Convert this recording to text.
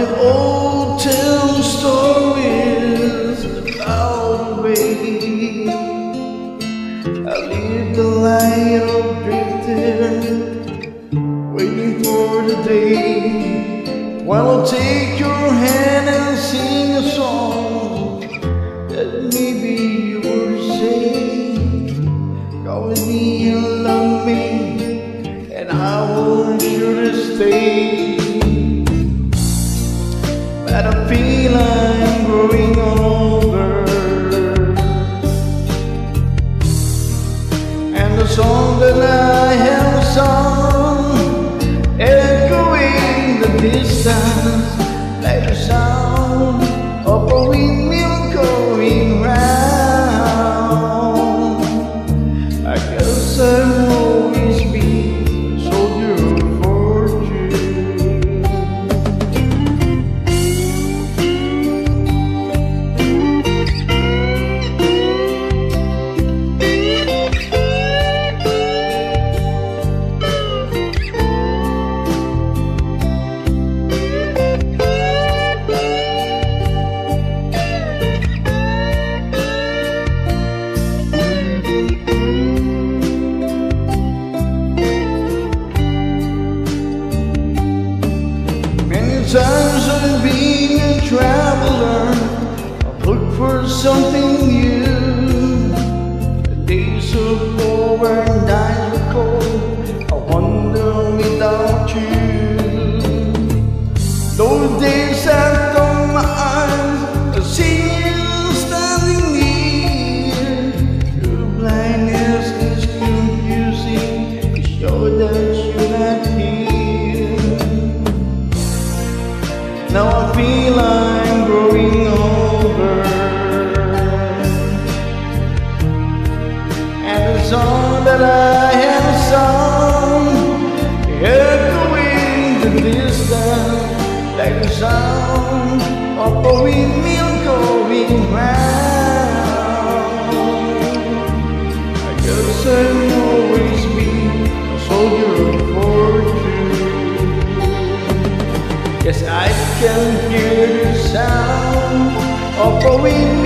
old tell stories about way I live the light of drifting, waiting for the day. When I'll take guess something new. The days of war and nights were cold, I wonder without you. Those days I close my eyes, to see you standing near. Your blindness is confusing, it shows that you're not here. Now I feel I'm song that I have sung. Echoing the distance Like the sound of a windmill going round. I guess I'll always be a soldier of fortune. Yes, I can hear the sound of a windmill